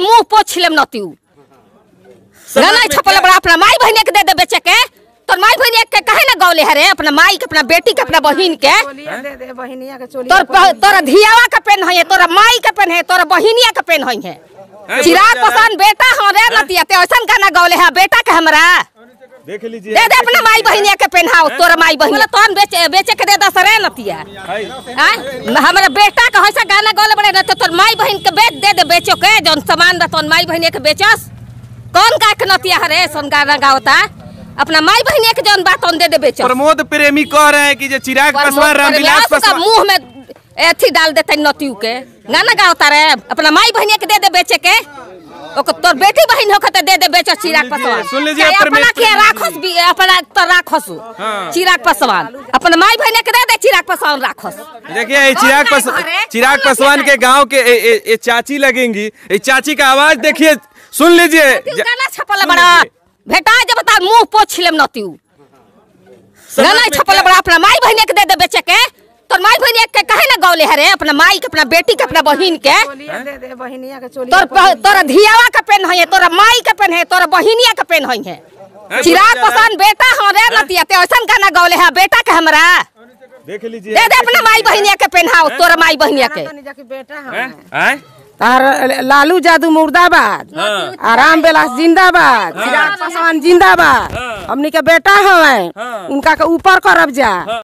मुँह पोछ लेम नती गाना छपल बड़ा अपना माई बहने के दे दे बेचे के तोर माई बहने के कहे ना गौले हरे अपना माई के अपना बेटी के अपना बहिन के तोर दे दे बहिनिया के चोली तोर धियावा के पेन है तोर माई के पेन है तोर बहिनिया के पेन है चिराग पसंद बेटा हो? रे नतिया ते ऐसा गाना गौले है बेटा के हमरा। देख लीजिए। दे दे अपना माई बहिनिया के पेनहाओ तोरा माई बहिनिया तोन बेचे बेचे के दे दस रे नतिया आय हमरा बेटा के हइसा गाना गौले बड़े न तोर माई बहिन के बेच दे दे बेचो के जौन सामान बा तोन माई बहिनिया के बेचस। कौन गा के नतिया हरे सन गाना गावता अपना माई बहिनिया के जौन बात तोन दे दे बेचो प्रमोद प्रेमी कह रहे हैं कि जो चिराग पासवान रामविलास पासवान। मुँह में एथी डाल देते नतियू के गाना गावता रे अपना माई बहिनिया के दे दे बेचे के ओकर तोर बेटी बहिन होके ते दे दे बेचो चिराग पासवान सुन लीजिए, अपना के राखस भी अपना तो राखस हाँ। चिराग पासवान अपना माई बहिनिया के दे दे चिराग पासवान राखस देखिए ये चिराग पास, चिराग पासवान के गाँव के ए, ए, ए, चाची लगेंगी। ये चाची का आवाज़ देखिए सुन लीजिए। गाना छपल बड़ा। भेटा जब तार मुँह पोछ लेम समाज गाना छपल बड़ा अपना माई बहिनिया के दे दे बेचे के तोर माई बहिनिया ना गौले हरे अपना माई के अपना बेटी के अपना बहिन के। चोलिया दे दे बहिनिया के चोली तोर धियावा के पेन है तोरा माई के पेन है तोरा बहिनिया के पेन है चिराग पसंद बेटा हो रे नतिया ते ऐसन गाना गौले है बेटा के हमरा। देख लीजिए। दे दे अपना माई बहिनिया के पेनहाओ तोरा माई बहिनिया के। हैं? तार लालू जादू मुर्दाबाद। हाँ। आराम बिलास जिंदाबाद। चिराग पासवान जिंदाबाद। हमनी के बेटा हवे। हाँ। उनका के ऊपर करब जा।